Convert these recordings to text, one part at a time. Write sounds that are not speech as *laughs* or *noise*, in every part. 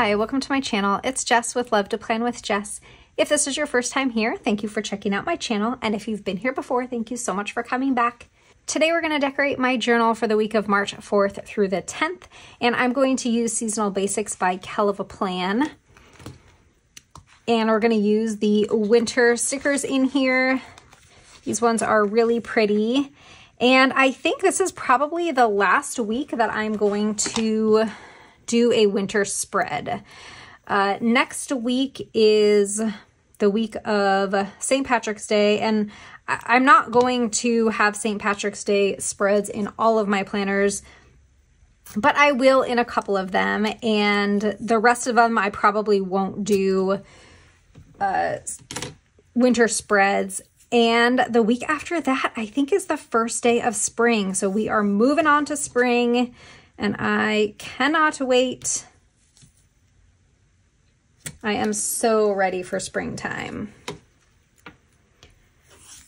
Hi, welcome to my channel. It's Jess with Love to Plan with Jess. If this is your first time here, thank you for checking out my channel. And if you've been here before, thank you so much for coming back. Today we're going to decorate my journal for the week of March 4th through the 10th. And I'm going to use Seasonal Basics by Kell of a Plan. And we're going to use the winter stickers in here. These ones are really pretty. And I think this is probably the last week that I'm going to do a winter spread. Uh, next week is the week of St. Patrick's Day, and I I'm not going to have St. Patrick's Day spreads in all of my planners, but I will in a couple of them, and the rest of them I probably won't do uh, winter spreads. And the week after that, I think is the first day of spring. So we are moving on to spring and I cannot wait. I am so ready for springtime.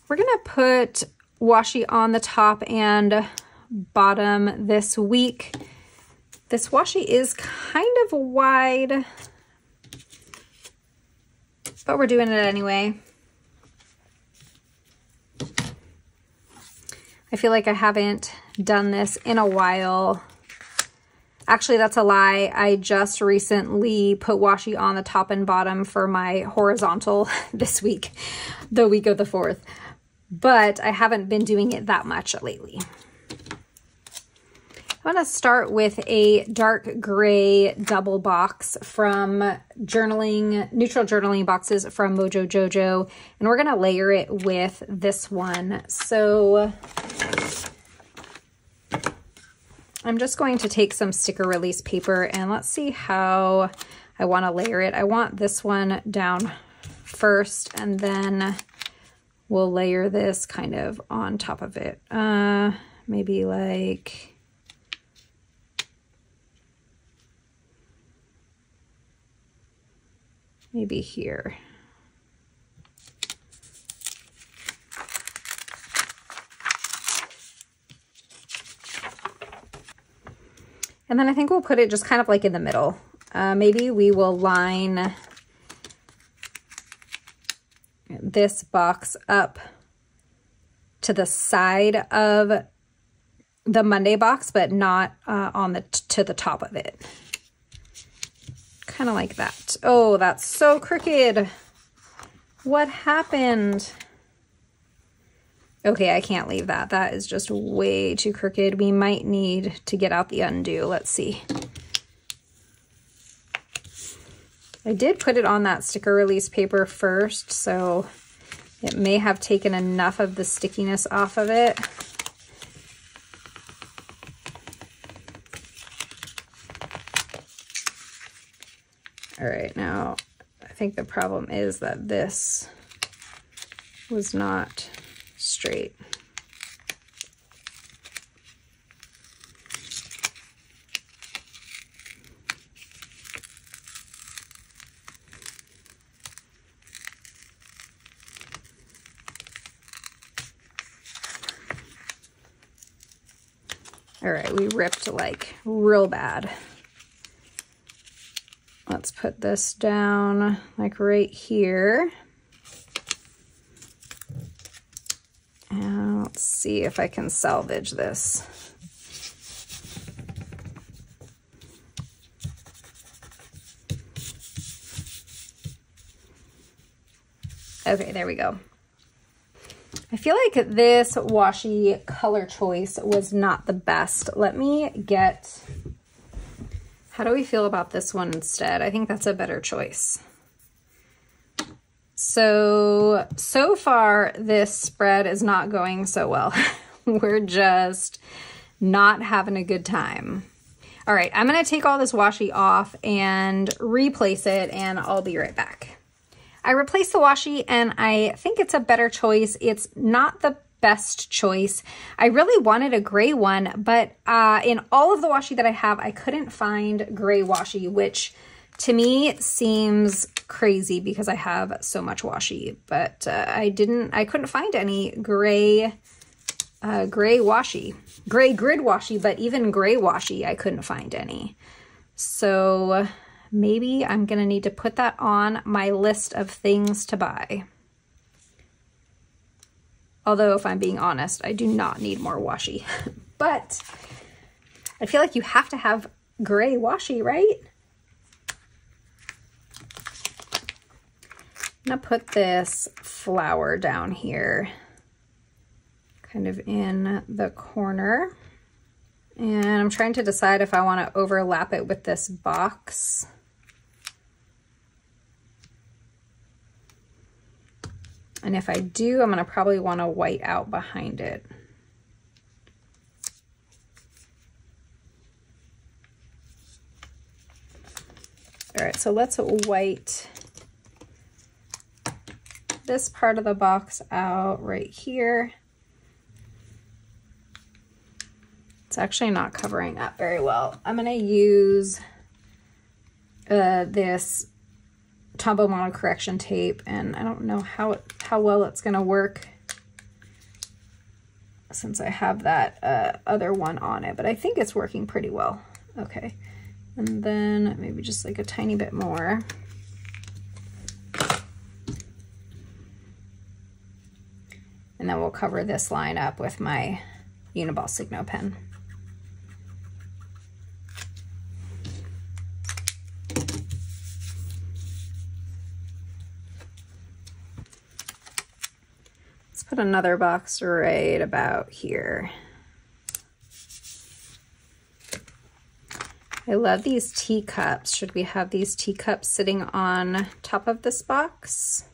We're going to put washi on the top and bottom this week. This washi is kind of wide, but we're doing it anyway. I feel like I haven't done this in a while. Actually, that's a lie. I just recently put washi on the top and bottom for my horizontal *laughs* this week, the week of the 4th. But I haven't been doing it that much lately. I'm going to start with a dark gray double box from journaling, neutral journaling boxes from Mojo Jojo. And we're going to layer it with this one. So I'm just going to take some sticker release paper and let's see how I want to layer it. I want this one down first and then we'll layer this kind of on top of it. Uh, maybe like... Maybe here. And then I think we'll put it just kind of like in the middle. Uh, maybe we will line this box up to the side of the Monday box, but not uh, on the to the top of it. Kind of like that. Oh, that's so crooked. What happened? Okay, I can't leave that. That is just way too crooked. We might need to get out the undo. Let's see. I did put it on that sticker release paper first, so it may have taken enough of the stickiness off of it. All right, now I think the problem is that this was not straight. All right, we ripped like real bad. Let's put this down like right here. Let's see if I can salvage this. Okay, there we go. I feel like this washi color choice was not the best. Let me get, how do we feel about this one instead? I think that's a better choice. So, so far this spread is not going so well. *laughs* We're just not having a good time. All right, I'm gonna take all this washi off and replace it and I'll be right back. I replaced the washi and I think it's a better choice. It's not the best choice. I really wanted a gray one, but uh, in all of the washi that I have, I couldn't find gray washi, which to me it seems crazy because I have so much washi, but uh, I didn't, I couldn't find any gray, uh, gray washi, gray grid washi, but even gray washi, I couldn't find any. So maybe I'm gonna need to put that on my list of things to buy. Although if I'm being honest, I do not need more washi. *laughs* but I feel like you have to have gray washi, right? I'm gonna put this flower down here, kind of in the corner. And I'm trying to decide if I wanna overlap it with this box. And if I do, I'm gonna probably wanna white out behind it. All right, so let's white this part of the box out right here. It's actually not covering up very well. I'm gonna use uh, this Tombow mono correction tape and I don't know how it, how well it's gonna work since I have that uh, other one on it, but I think it's working pretty well. Okay, and then maybe just like a tiny bit more. And then we'll cover this line up with my Uniball Signo pen. Let's put another box right about here. I love these teacups. Should we have these teacups sitting on top of this box?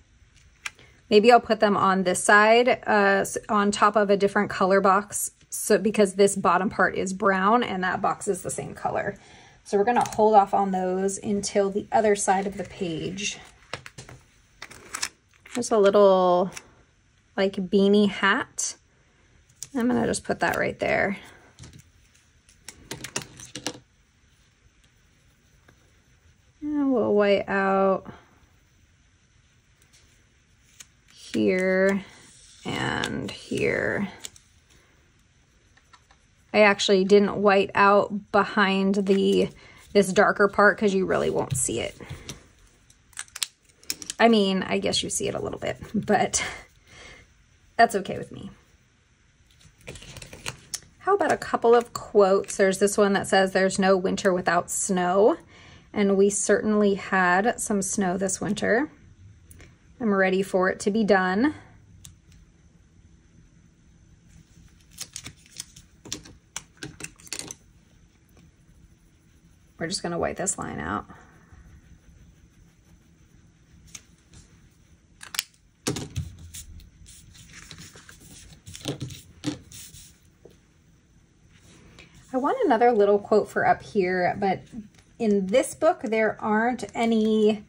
Maybe I'll put them on this side uh, on top of a different color box so because this bottom part is brown and that box is the same color. So we're going to hold off on those until the other side of the page. There's a little like beanie hat. I'm going to just put that right there. And we'll white out here and here. I actually didn't white out behind the this darker part because you really won't see it. I mean, I guess you see it a little bit, but that's okay with me. How about a couple of quotes? There's this one that says, there's no winter without snow. And we certainly had some snow this winter. I'm ready for it to be done. We're just gonna white this line out. I want another little quote for up here, but in this book, there aren't any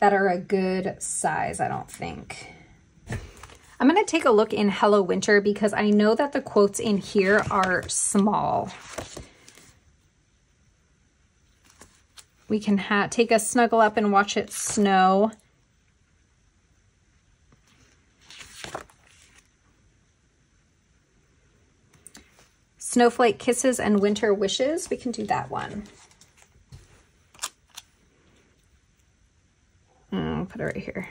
that are a good size, I don't think. I'm to take a look in Hello Winter because I know that the quotes in here are small. We can take a snuggle up and watch it snow. Snowflake Kisses and Winter Wishes. We can do that one. I'll put it right here.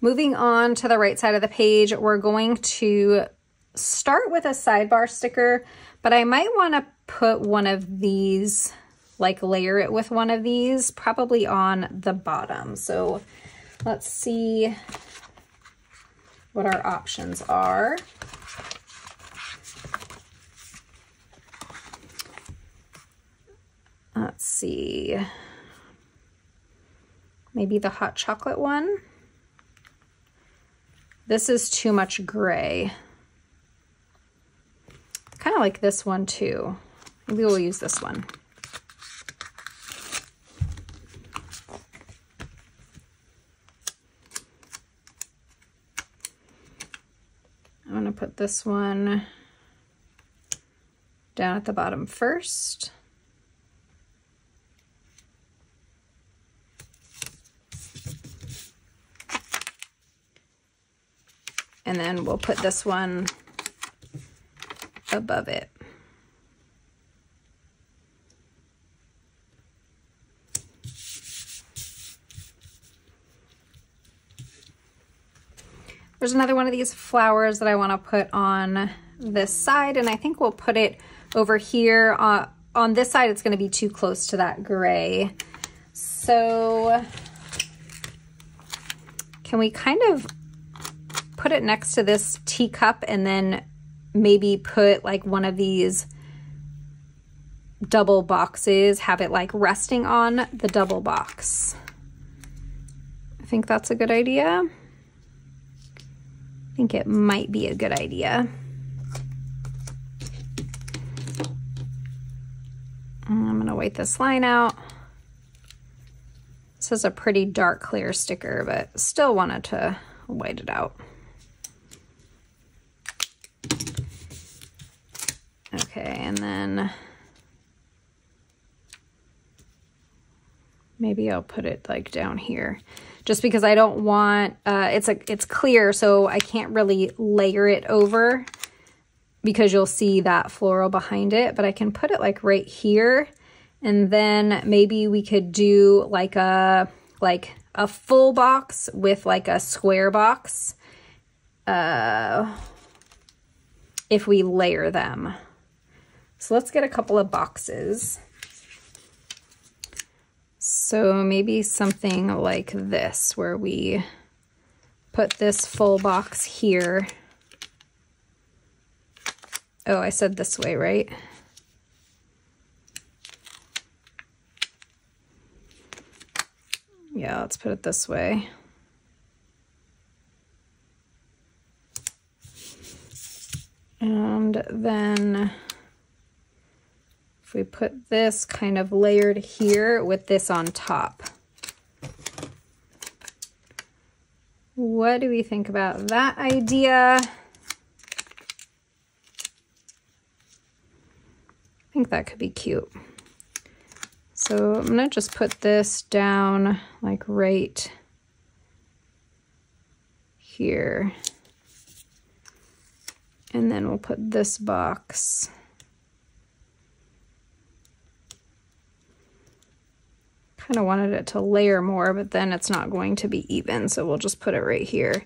Moving on to the right side of the page, we're going to start with a sidebar sticker, but I might want to put one of these, like layer it with one of these, probably on the bottom. So let's see what our options are. Let's see. Maybe the hot chocolate one. This is too much gray. Kind of like this one too. Maybe we'll use this one. I'm to put this one down at the bottom first. And then we'll put this one above it. There's another one of these flowers that I want to put on this side, and I think we'll put it over here. Uh, on this side, it's going to be too close to that gray. So can we kind of put it next to this teacup and then maybe put like one of these double boxes, have it like resting on the double box. I think that's a good idea. I think it might be a good idea. I'm gonna white this line out. This is a pretty dark clear sticker, but still wanted to white it out. Okay, and then maybe I'll put it like down here just because I don't want, uh, it's a, it's clear, so I can't really layer it over because you'll see that floral behind it, but I can put it like right here. And then maybe we could do like a, like a full box with like a square box. Uh, if we layer them. So let's get a couple of boxes. So maybe something like this where we put this full box here. Oh, I said this way, right? Yeah, let's put it this way. And then if we put this kind of layered here with this on top. What do we think about that idea? I think that could be cute. So I'm gonna just put this down like right here. And then we'll put this box kind of wanted it to layer more, but then it's not going to be even. So we'll just put it right here,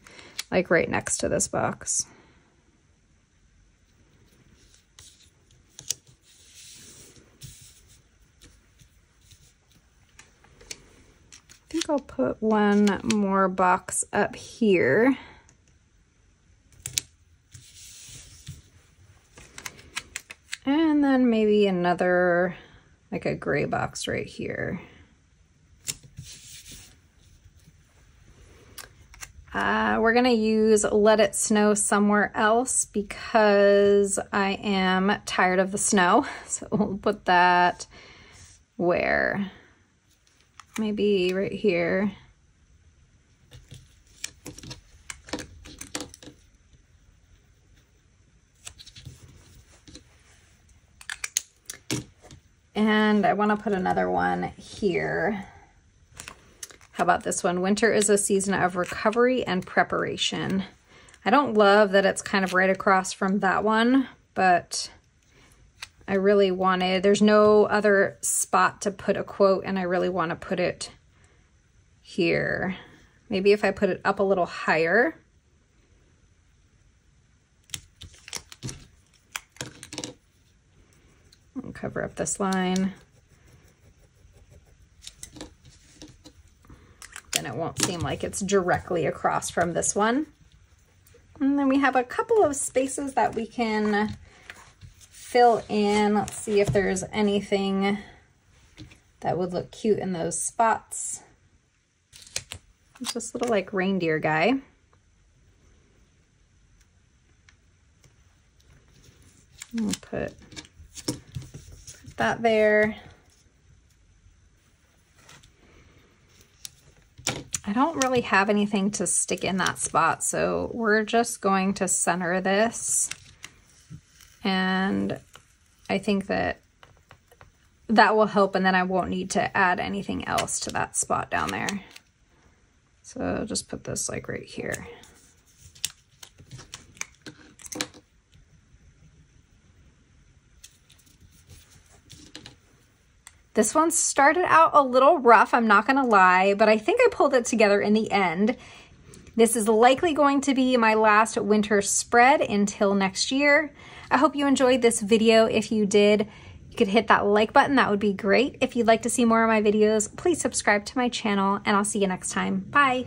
like right next to this box. I think I'll put one more box up here. And then maybe another, like a gray box right here. Uh, we're going to use Let It Snow Somewhere Else because I am tired of the snow. *laughs* So we'll put that where? Maybe right here. And I want to put another one here. How about this one? Winter is a season of recovery and preparation. I don't love that it's kind of right across from that one, but I really wanted, there's no other spot to put a quote and I really want to put it here. Maybe if I put it up a little higher. I'll cover up this line. Then it won't seem like it's directly across from this one. And then we have a couple of spaces that we can fill in. Let's see if there's anything that would look cute in those spots. It's this little like reindeer guy. We'll put, put that there. I don't really have anything to stick in that spot, so we're just going to center this. And I think that that will help and then I won't need to add anything else to that spot down there. So I'll just put this like right here. This one started out a little rough, I'm not gonna lie, but I think I pulled it together in the end. This is likely going to be my last winter spread until next year. I hope you enjoyed this video. If you did, you could hit that like button, that would be great. If you'd like to see more of my videos, please subscribe to my channel and I'll see you next time. Bye.